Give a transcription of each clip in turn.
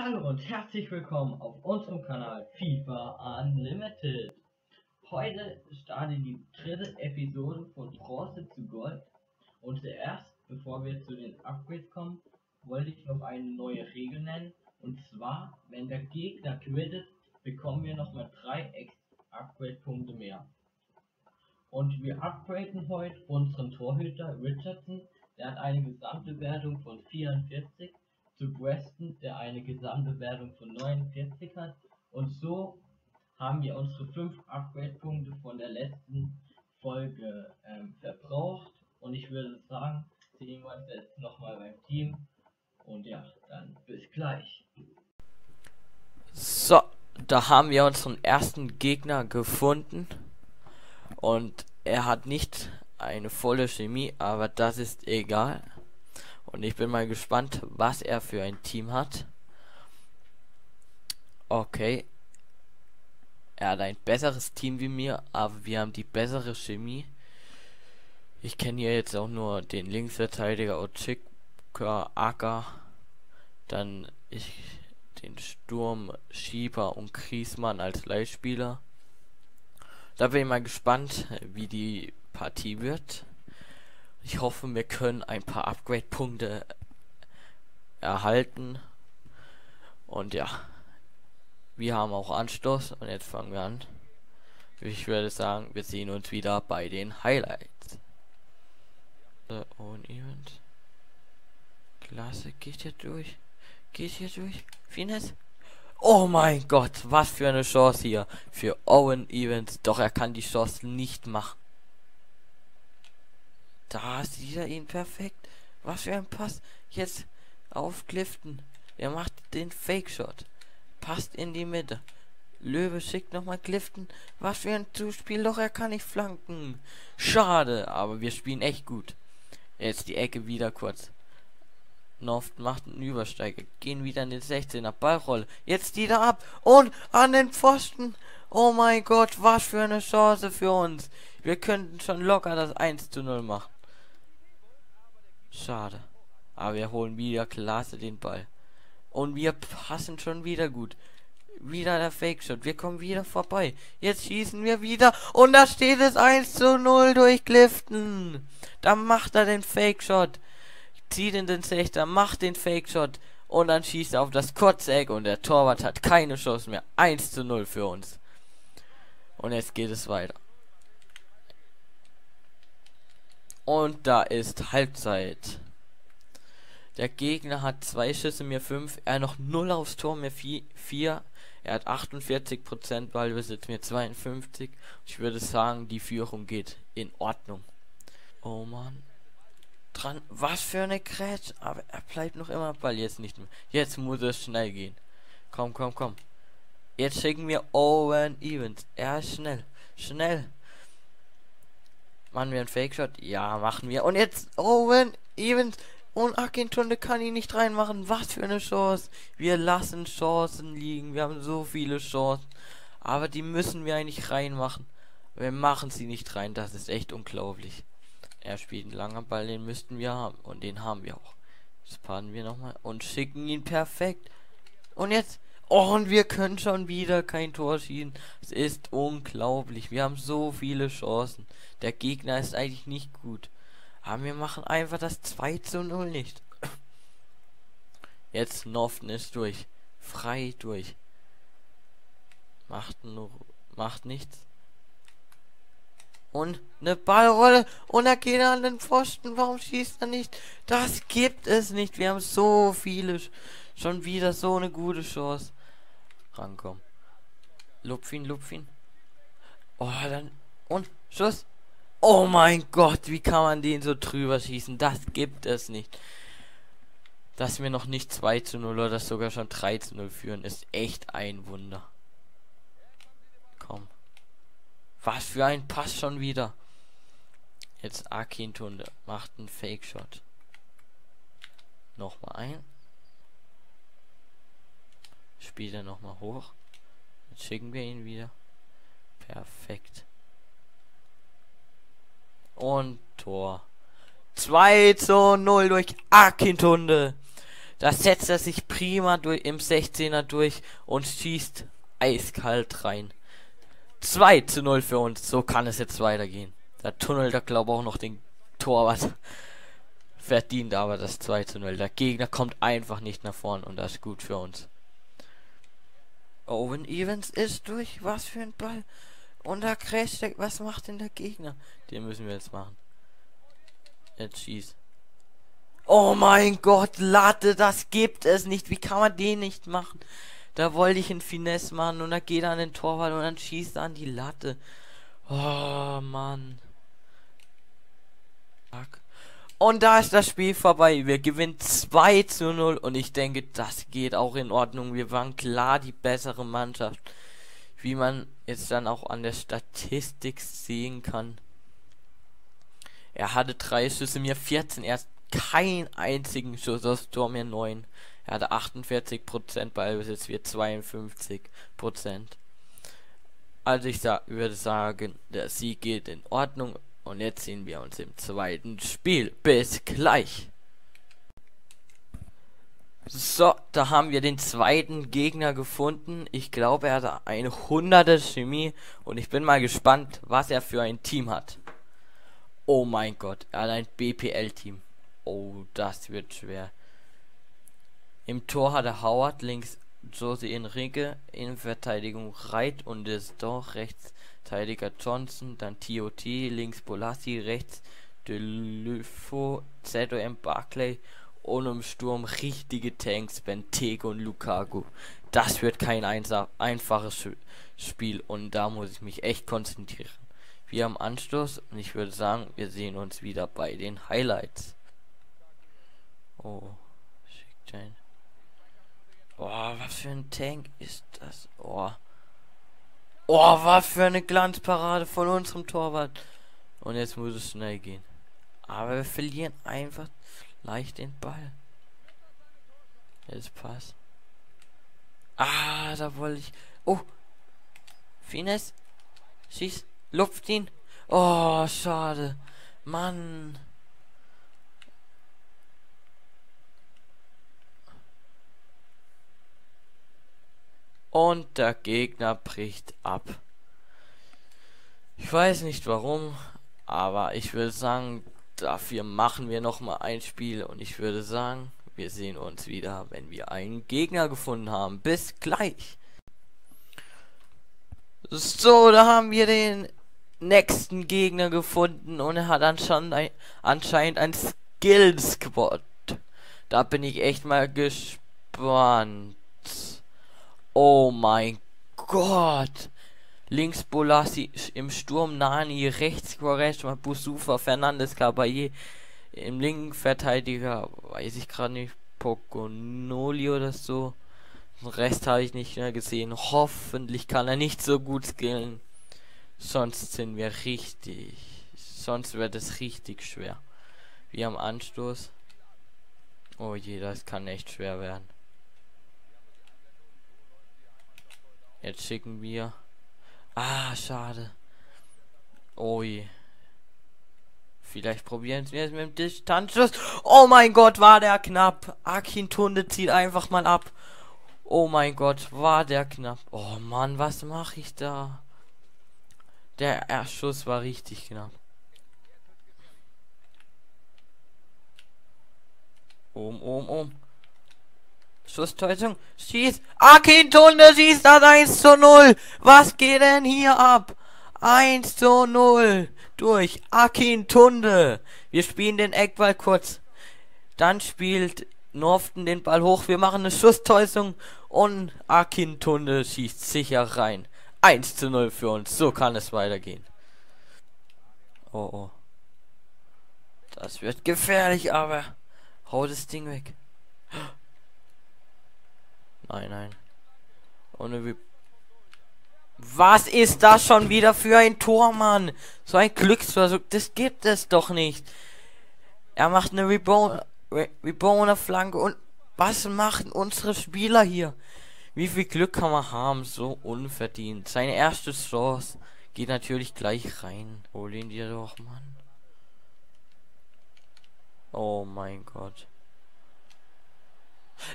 Hallo und herzlich willkommen auf unserem Kanal FIFA Unlimited. Heute startet die dritte Episode von Bronze zu Gold. Und zuerst, bevor wir zu den Upgrades kommen, wollte ich noch eine neue Regel nennen. Und zwar, wenn der Gegner quittet, bekommen wir nochmal drei Upgrade-Punkte mehr. Und wir upgraden heute unseren Torhüter Richardson. Der hat eine gesamte Wertung von 44 zu Preston, der eine Gesamtbewertung von 49 hat. Und so haben wir unsere 5 Upgrade-Punkte von der letzten Folge ähm, verbraucht. Und ich würde sagen, sehen wir uns jetzt nochmal beim Team. Und ja, dann bis gleich. So, da haben wir unseren ersten Gegner gefunden. Und er hat nicht eine volle Chemie, aber das ist egal. Und ich bin mal gespannt, was er für ein Team hat. Okay. Er hat ein besseres Team wie mir, aber wir haben die bessere Chemie. Ich kenne hier jetzt auch nur den Linksverteidiger Ochika Aka. Dann ich den Sturm Schieber und Kriesmann als Leihspieler. Da bin ich mal gespannt, wie die Partie wird. Ich hoffe, wir können ein paar Upgrade-Punkte erhalten. Und ja, wir haben auch Anstoß und jetzt fangen wir an. Ich würde sagen, wir sehen uns wieder bei den Highlights. The Own Event. Klasse, geht hier durch. Geht hier durch. Finesse. Oh mein Gott, was für eine Chance hier für Owen Evans. Doch er kann die Chance nicht machen. Da sieht er ihn perfekt. Was für ein Pass. Jetzt auf Clifton. Er macht den Fake-Shot. Passt in die Mitte. Löwe schickt nochmal Clifton. Was für ein Zuspiel. Doch er kann nicht flanken. Schade, aber wir spielen echt gut. Jetzt die Ecke wieder kurz. Noft macht einen Übersteiger. Gehen wieder in den 16er. Ballrolle. Jetzt die da ab. Und an den Pfosten. Oh mein Gott, was für eine Chance für uns. Wir könnten schon locker das 1 zu 0 machen. Schade. Aber wir holen wieder klasse den Ball. Und wir passen schon wieder gut. Wieder der Fake-Shot. Wir kommen wieder vorbei. Jetzt schießen wir wieder. Und da steht es 1 zu 0 durch Clifton. Da macht er den Fake-Shot. Zieht in den Sechter, macht den Fake-Shot. Und dann schießt er auf das Kurzeck. Und der Torwart hat keine Chance mehr. 1 zu 0 für uns. Und jetzt geht es weiter. Und da ist Halbzeit. Der Gegner hat zwei Schüsse, mir fünf. Er noch null aufs Tor, mir vier. Er hat 48% Ballbesitz, mir 52. Ich würde sagen, die Führung geht in Ordnung. Oh man. Dran. Was für eine Kretsch. Aber er bleibt noch immer Ball. Jetzt nicht mehr. Jetzt muss es schnell gehen. Komm, komm, komm. Jetzt schicken wir Owen Evans. Er ist schnell. Schnell. Machen wir einen Fake-Shot? Ja, machen wir. Und jetzt Owen Evans und Akintunde kann ihn nicht reinmachen. Was für eine Chance. Wir lassen Chancen liegen. Wir haben so viele Chancen. Aber die müssen wir eigentlich reinmachen. Wir machen sie nicht rein. Das ist echt unglaublich. Er spielt einen langen Ball, den müssten wir haben. Und den haben wir auch. Das paden wir nochmal und schicken ihn perfekt. Und jetzt und wir können schon wieder kein Tor schießen. Es ist unglaublich. Wir haben so viele Chancen. Der Gegner ist eigentlich nicht gut. Aber wir machen einfach das 2 zu 0 nicht. Jetzt Noften ist durch. Frei durch. Macht nur, macht nichts. Und eine Ballrolle und er geht an den Pfosten. Warum schießt er nicht? Das gibt es nicht. Wir haben so viele, schon wieder so eine gute Chance rankommen. Lupfin, Lupfin. Oh, dann. Und Schuss. Oh mein Gott, wie kann man den so drüber schießen? Das gibt es nicht. Dass wir noch nicht 2 zu 0 oder sogar schon 3 zu 0 führen, ist echt ein Wunder. Komm. Was für ein Pass schon wieder. Jetzt Akintunde macht einen Fake-Shot. Nochmal ein spielt er nochmal hoch. Jetzt schicken wir ihn wieder. Perfekt. Und Tor. 2 zu 0 durch Akintunde. Da setzt er sich prima durch, im 16er durch und schießt eiskalt rein. 2 zu 0 für uns. So kann es jetzt weitergehen. Da tunnelt er, glaube auch noch den Torwart. Verdient aber das 2 zu 0. Der Gegner kommt einfach nicht nach vorn und das ist gut für uns. Owen Evans ist durch. Was für ein Ball. Und da crasht der. Was macht denn der Gegner? Den müssen wir jetzt machen. Jetzt schießt. Oh mein Gott, Latte, das gibt es nicht. Wie kann man den nicht machen? Da wollte ich einen Finesse machen und da geht er an den Torwart und dann schießt er an die Latte. Oh Mann. Und da ist das Spiel vorbei. Wir gewinnen 2 zu 0 und ich denke, das geht auch in Ordnung. Wir waren klar die bessere Mannschaft. Wie man jetzt dann auch an der Statistik sehen kann. Er hatte drei Schüsse, mir 14. Er hat keinen einzigen Schuss aus Tor, mir 9. Er hatte 48 Prozent Ballbesitz, wir 52 Prozent. Also ich sa würde sagen, der Sieg geht in Ordnung und jetzt sehen wir uns im zweiten Spiel. Bis gleich. So, da haben wir den zweiten Gegner gefunden. Ich glaube, er hat eine hunderte Chemie und ich bin mal gespannt, was er für ein Team hat. Oh mein Gott, er hat ein BPL-Team. Oh, das wird schwer. Im Tor hat er Howard, links Jose Enrique, in Verteidigung Reit und ist doch rechts Verteidiger Johnson, dann TOT, links Bolassi, rechts Delufo, ZOM Barclay und im Sturm richtige Tanks, Benteke und Lukaku. Das wird kein einfaches Spiel und da muss ich mich echt konzentrieren. Wir haben Anstoß und ich würde sagen, wir sehen uns wieder bei den Highlights. Oh, schickt ein. Oh, was für ein Tank ist das? Oh. Oh, was für eine Glanzparade von unserem Torwart. Und jetzt muss es schnell gehen. Aber wir verlieren einfach leicht den Ball. Jetzt passt. Ah, da wollte ich. Oh. Fines. Schieß. Lupft ihn. Oh, schade. Mann. Und der Gegner bricht ab. Ich weiß nicht warum, aber ich würde sagen, dafür machen wir noch mal ein Spiel und ich würde sagen, wir sehen uns wieder, wenn wir einen Gegner gefunden haben. Bis gleich. So, da haben wir den nächsten Gegner gefunden und er hat anscheinend ein, anscheinend ein Skill Squad. Da bin ich echt mal gespannt. Oh mein Gott. Links Bolassi im Sturm Nani, rechts Quaresma, Busufa, Fernandes, Caballé. Im linken Verteidiger, weiß ich gerade nicht, Poconoli oder so. Den Rest habe ich nicht mehr gesehen. Hoffentlich kann er nicht so gut skillen. Sonst sind wir richtig. Sonst wird es richtig schwer. Wir haben Anstoß. Oh je, das kann echt schwer werden. Jetzt schicken wir. Ah, schade. Oh. Vielleicht probieren wir es mit dem Distanzschuss. Oh mein Gott, war der knapp. Akin Tunde zieht einfach mal ab. Oh mein Gott, war der knapp. Oh Mann, was mache ich da? Der Erschuss war richtig knapp. Um, um, um. Schusstäuschung. Schieß. Akin Tunde schießt das 1 zu 0. Was geht denn hier ab? 1 zu 0. Durch Akin Tunde. Wir spielen den Eckball kurz. Dann spielt Norften den Ball hoch. Wir machen eine Schusstäuschung. Und Akin Tunde schießt sicher rein. 1 zu 0 für uns. So kann es weitergehen. Oh oh. Das wird gefährlich, aber hau das Ding weg. Nein, nein. Ohne wie. Was ist das schon wieder für ein Tor, Mann? So ein Glücksversuch, das gibt es doch nicht. Er macht eine Reborn, Re Reborner Flanke und was machen unsere Spieler hier? Wie viel Glück kann man haben? So unverdient. Seine erste Chance geht natürlich gleich rein. Hol ihn dir doch, Mann. Oh mein Gott.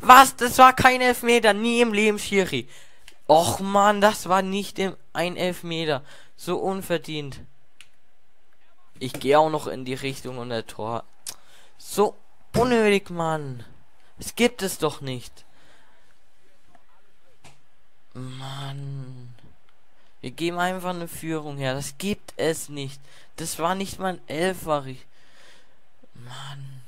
Was? Das war kein Elfmeter. Nie im Leben, Schiri. Och man, das war nicht im, ein Elfmeter. So unverdient. Ich gehe auch noch in die Richtung und der Tor. So unnötig, Mann. Es gibt es doch nicht. Mann. Wir geben einfach eine Führung her. Das gibt es nicht. Das war nicht mal ein Elfer. Mann.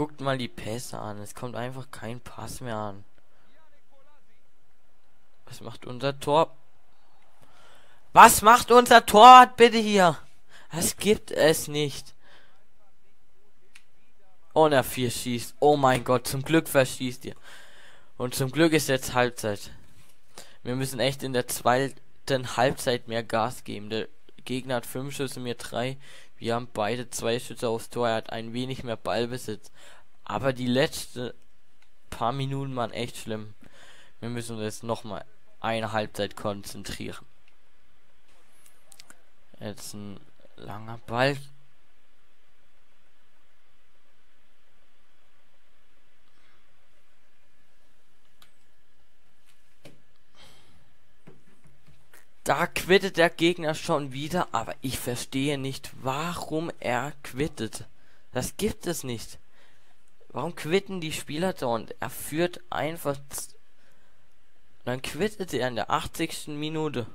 Guckt mal die Pässe an. Es kommt einfach kein Pass mehr an. Was macht unser Tor? Was macht unser Tor bitte hier? Das gibt es nicht. Und er vier schießt. Oh mein Gott, zum Glück verschießt ihr. Und zum Glück ist jetzt Halbzeit. Wir müssen echt in der zweiten Halbzeit mehr Gas geben. Der Gegner hat fünf Schüsse, mir drei. Wir haben beide zwei Schüsse aufs Tor. Er hat ein wenig mehr Ballbesitz. Aber die letzten paar Minuten waren echt schlimm. Wir müssen uns jetzt nochmal eine Halbzeit konzentrieren. Jetzt ein langer Ball. Da quittet der Gegner schon wieder, aber ich verstehe nicht, warum er quittet. Das gibt es nicht. Warum quitten die Spieler da und er führt einfach... Dann quittet er in der 80. Minute.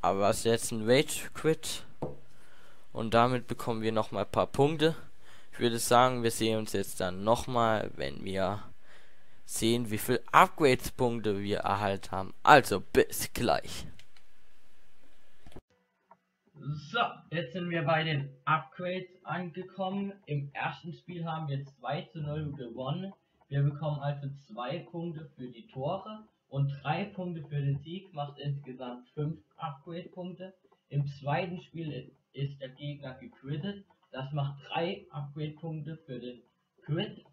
Aber was jetzt ein Rage Quit. Und damit bekommen wir noch mal ein paar Punkte. Ich würde sagen, wir sehen uns jetzt dann noch mal, wenn wir sehen, wie viel Upgrades Punkte wir erhalten haben. Also bis gleich. So, jetzt sind wir bei den Upgrades angekommen. Im ersten Spiel haben wir 2 zu 0 gewonnen. Wir bekommen also 2 Punkte für die Tore und 3 Punkte für den Sieg, macht insgesamt 5 Upgrade-Punkte. Im zweiten Spiel ist der Gegner gequittet, das macht 3 Upgrade-Punkte für den Quit.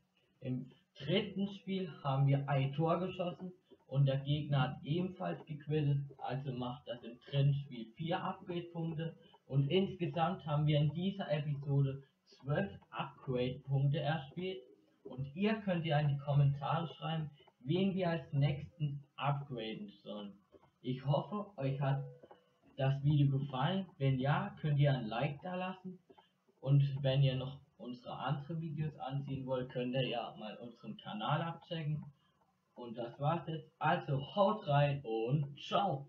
Im dritten Spiel haben wir ein Tor geschossen und der Gegner hat ebenfalls gequittet, also macht das im dritten Spiel 4 Upgrade-Punkte und insgesamt haben wir in dieser Episode 12 Upgrade-Punkte erspielt und ihr könnt ja in die Kommentare schreiben, wen wir als nächsten upgraden sollen. Ich hoffe, euch hat das Video gefallen. Wenn ja, könnt ihr ein Like da lassen. Und wenn ihr noch unsere anderen Videos ansehen wollt, könnt ihr ja mal unseren Kanal abchecken. Und das war's jetzt. Also haut rein und ciao.